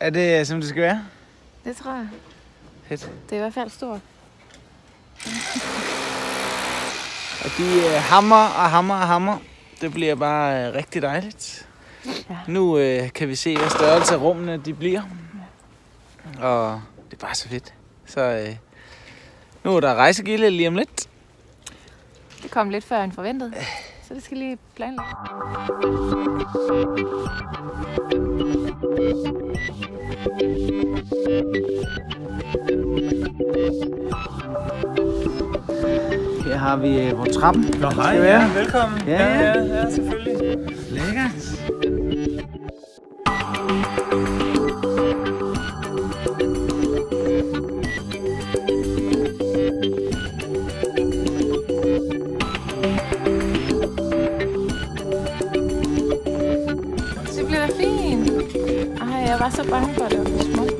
Er det, som det skal være? Det tror jeg. Fedt. Det er i hvert fald stort. Og de øh, hammer og hammer og hammer. Det bliver bare øh, rigtig dejligt. Ja. Nu øh, kan vi se, hvad størrelse af rummene de bliver. Og det er bare så fedt. Så øh, nu er der rejsegilde lige om lidt. Det kom lidt før end forventet. Så det skal lige planlægge. Her har vi øh, vores trappen. Nå, hej, Skal være? ja, velkommen. Ja, ja. ja, ja selvfølgelig. Lækkert. Det bliver da fint. Ej, jeg var så bange for, at det var for småt.